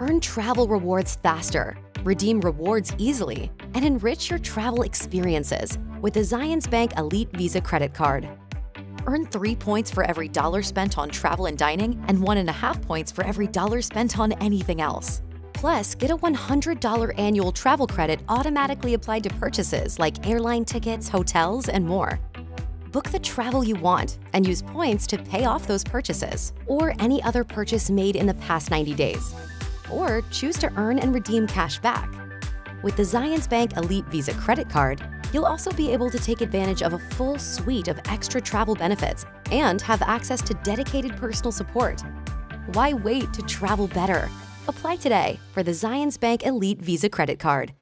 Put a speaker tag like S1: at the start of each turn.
S1: Earn travel rewards faster, redeem rewards easily, and enrich your travel experiences with the Zions Bank Elite Visa Credit Card. Earn three points for every dollar spent on travel and dining, and one and a half points for every dollar spent on anything else. Plus, get a $100 annual travel credit automatically applied to purchases like airline tickets, hotels, and more. Book the travel you want and use points to pay off those purchases or any other purchase made in the past 90 days. Or choose to earn and redeem cash back. With the Zions Bank Elite Visa credit card, you'll also be able to take advantage of a full suite of extra travel benefits and have access to dedicated personal support. Why wait to travel better? Apply today for the Zions Bank Elite Visa credit card.